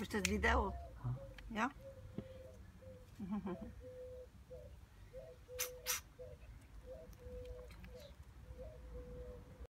Już to jest wideo. Ja?